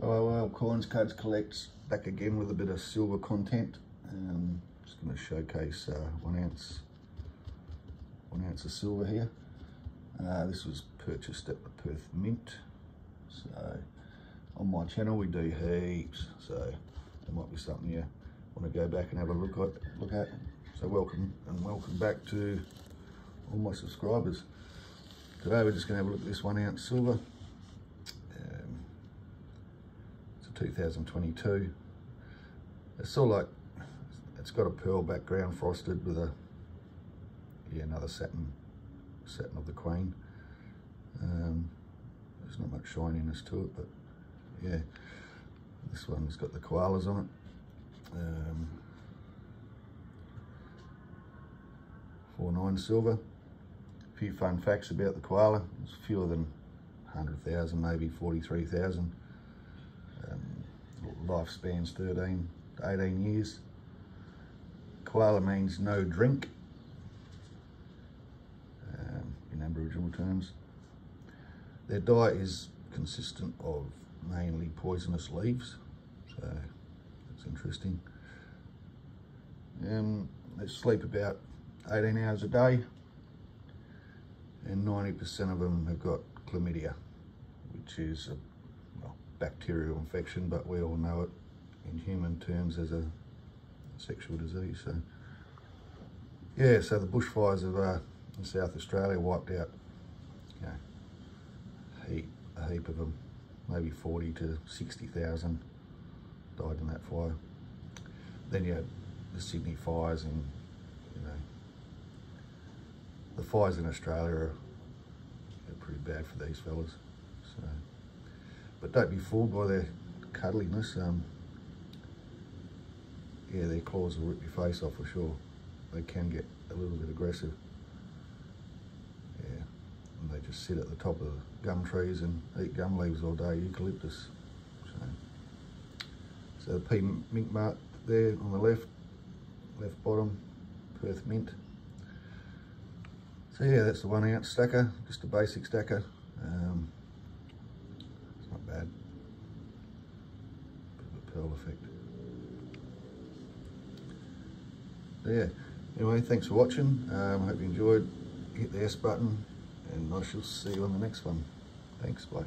Oh well, Coins Cards Collects back again with a bit of silver content. Um, just going to showcase uh, one ounce, one ounce of silver here. Uh, this was purchased at the Perth Mint. So on my channel we do heaps. So there might be something you want to go back and have a look at. Look at. So welcome and welcome back to all my subscribers. Today we're just going to have a look at this one ounce silver. 2022. It's sort of like, it's got a pearl background frosted with a, yeah, another satin, satin of the Queen. Um, there's not much shininess to it, but yeah, this one's got the koalas on it. Um, four nine silver. A few fun facts about the koala. It's fewer than 100,000, maybe 43,000 lifespan's 13 to 18 years. Koala means no drink um, in Aboriginal terms. Their diet is consistent of mainly poisonous leaves, so that's interesting. Um, they sleep about 18 hours a day and 90% of them have got chlamydia, which is a bacterial infection, but we all know it in human terms as a sexual disease. So, yeah, so the bushfires of uh, in South Australia wiped out, you know, heap, a heap of them, maybe 40 to 60,000 died in that fire. Then you had the Sydney fires and, you know, the fires in Australia are, are pretty bad for these fellas. So. But don't be fooled by their cuddliness. Um, yeah, their claws will rip your face off for sure. They can get a little bit aggressive. Yeah, and they just sit at the top of gum trees and eat gum leaves all day, eucalyptus. So, so the P mint mark there on the left, left bottom, Perth Mint. So yeah, that's the one ounce stacker, just a basic stacker. Um, bad. Pearl effect. But yeah, anyway, thanks for watching. Um, I hope you enjoyed. Hit the S button and I shall see you on the next one. Thanks, bye.